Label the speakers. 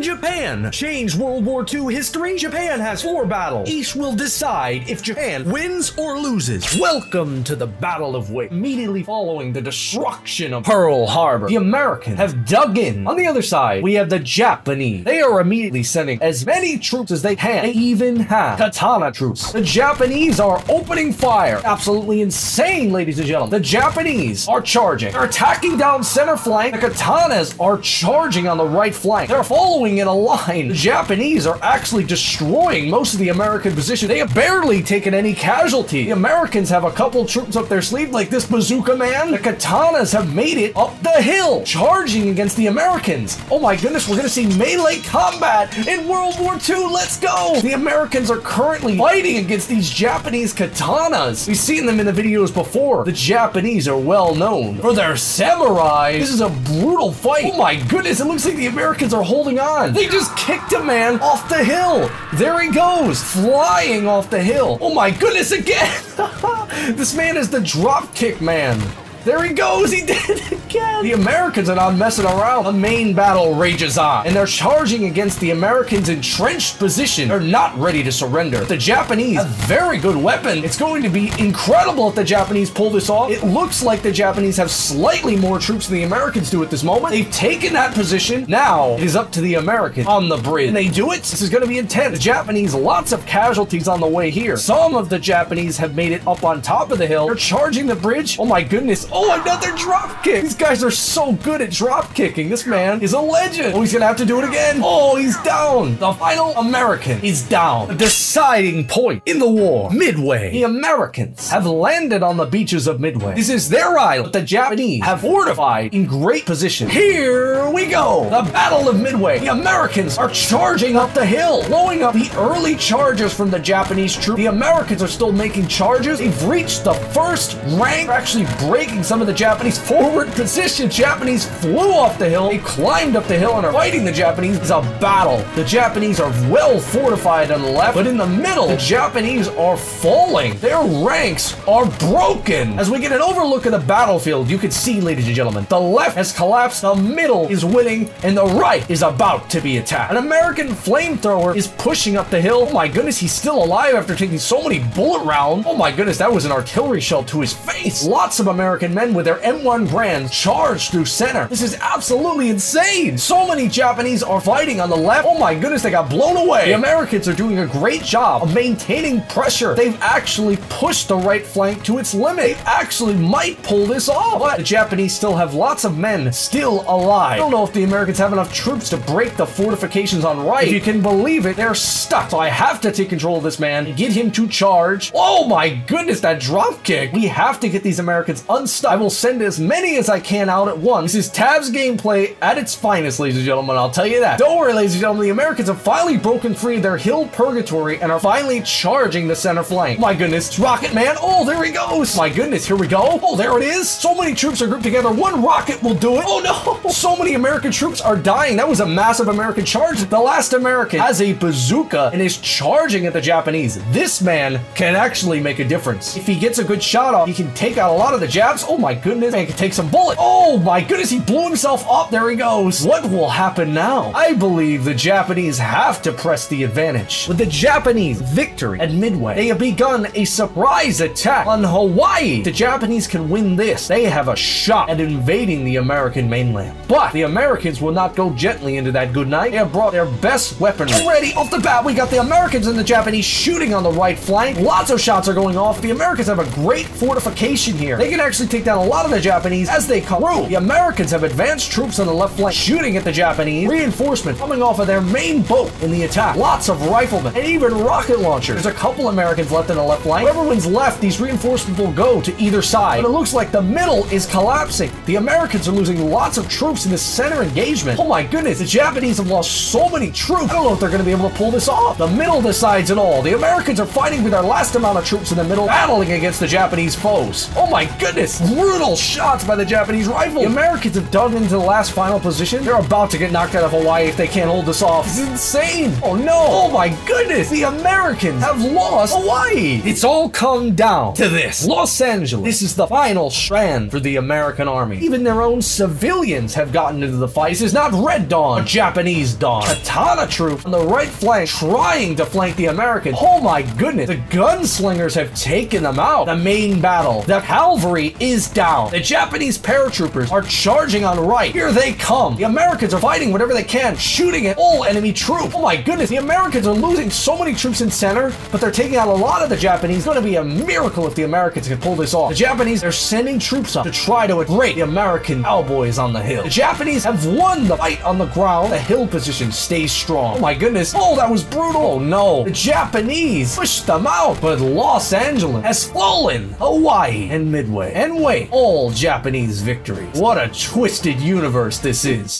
Speaker 1: In Japan, change World War II history. Japan has four battles. Each will decide if Japan wins or loses. Welcome to the Battle of Wake. Immediately following the destruction of Pearl Harbor, the Americans have dug in. On the other side, we have the Japanese. They are immediately sending as many troops as they can. They even have katana troops. The Japanese are opening fire. Absolutely insane, ladies and gentlemen. The Japanese are charging. They're attacking down center flank. The katanas are charging on the right flank. They're following in a line. The Japanese are actually destroying most of the American position. They have barely taken any casualty. The Americans have a couple troops up their sleeve, like this bazooka man. The katanas have made it up the hill, charging against the Americans. Oh my goodness, we're gonna see melee combat in World War II. Let's go! The Americans are currently fighting against these Japanese katanas. We've seen them in the videos before. The Japanese are well known for their samurai. This is a brutal fight. Oh my goodness, it looks like the Americans are holding on? They just kicked a man off the hill. There he goes, flying off the hill. Oh my goodness, again. this man is the drop kick man. There he goes, he did it again. The Americans are not messing around. The main battle rages on, and they're charging against the Americans' entrenched position. They're not ready to surrender. The Japanese have very good weapon. It's going to be incredible if the Japanese pull this off. It looks like the Japanese have slightly more troops than the Americans do at this moment. They've taken that position. Now it is up to the Americans on the bridge. And they do it. This is going to be intense. The Japanese, lots of casualties on the way here. Some of the Japanese have made it up on top of the hill. They're charging the bridge. Oh my goodness. Oh, another drop kick. These guys are so good at drop kicking. This man is a legend. Oh, he's gonna have to do it again. Oh, he's down. The final American is down. The deciding point in the war. Midway. The Americans have landed on the beaches of Midway. This is their island. The Japanese have fortified in great position. Here we go. The Battle of Midway. The Americans are charging up the hill, blowing up the early charges from the Japanese troops. The Americans are still making charges. They've reached the first rank. They're actually breaking some of the Japanese forward position. Japanese flew off the hill. They climbed up the hill and are fighting the Japanese. It's a battle. The Japanese are well fortified on the left, but in the middle, the Japanese are falling. Their ranks are broken. As we get an overlook of the battlefield, you can see, ladies and gentlemen, the left has collapsed, the middle is winning, and the right is about to be attacked. An American flamethrower is pushing up the hill. Oh my goodness, he's still alive after taking so many bullet rounds. Oh my goodness, that was an artillery shell to his face. Lots of American men with their M1 Garands charge through center. This is absolutely insane. So many Japanese are fighting on the left. Oh my goodness, they got blown away. The Americans are doing a great job of maintaining pressure. They've actually pushed the right flank to its limit. They actually might pull this off. But the Japanese still have lots of men still alive. I don't know if the Americans have enough troops to break the fortifications on right. If you can believe it, they're stuck. So I have to take control of this man and get him to charge. Oh my goodness, that drop kick. We have to get these Americans unstuck. I will send as many as I can out at once. This is TABS gameplay at its finest, ladies and gentlemen. I'll tell you that. Don't worry, ladies and gentlemen. The Americans have finally broken free of their hill purgatory and are finally charging the center flank. My goodness, Rocket Man. Oh, there he goes. My goodness, here we go. Oh, there it is. So many troops are grouped together. One rocket will do it. Oh no. So many American troops are dying. That was a massive American charge. The last American has a bazooka and is charging at the Japanese. This man can actually make a difference. If he gets a good shot off, he can take out a lot of the jabs. Oh my goodness, man can take some bullets. Oh my goodness, he blew himself up. There he goes. What will happen now? I believe the Japanese have to press the advantage. With the Japanese victory at Midway, they have begun a surprise attack on Hawaii. The Japanese can win this. They have a shot at invading the American mainland. But the Americans will not go gently into that good night. They have brought their best weaponry. Already off the bat, we got the Americans and the Japanese shooting on the right flank. Lots of shots are going off. The Americans have a great fortification here. They can actually take down a lot of the Japanese as they come through. The Americans have advanced troops on the left flank shooting at the Japanese. Reinforcement coming off of their main boat in the attack. Lots of riflemen and even rocket launchers. There's a couple Americans left in the left flank. Whoever wins left, these reinforcements will go to either side. But it looks like the middle is collapsing. The Americans are losing lots of troops in the center engagement. Oh my goodness, the Japanese have lost so many troops. I don't know if they're going to be able to pull this off. The middle decides it all. The Americans are fighting with their last amount of troops in the middle, battling against the Japanese foes. Oh my goodness, brutal shots by the Japanese rifle. The Americans have dug into the last final position. They're about to get knocked out of Hawaii if they can't hold this off. It's insane. Oh no. Oh my goodness. The Americans have lost Hawaii. It's all come down to this. Los Angeles. This is the final strand for the American army. Even their own civilians have gotten into the fight. This is not Red Dawn, but Japanese Dawn. Katana troop on the right flank trying to flank the Americans. Oh my goodness. The gunslingers have taken them out. The main battle. The cavalry is down. The Japanese paratroopers are charging on right. Here they come. The Americans are fighting whatever they can, shooting at all enemy troops. Oh my goodness. The Americans are losing so many troops in center, but they're taking out a lot of the Japanese. It's going to be a miracle if the Americans can pull this off. The Japanese are sending troops up to try to break the American cowboys on the hill. The Japanese have won the fight on the ground. The hill position stays strong. Oh my goodness. Oh, that was brutal. Oh no. The Japanese pushed them out, but Los Angeles has fallen. Hawaii and Midway. And wait, all Japanese victories. What a twisted universe this is.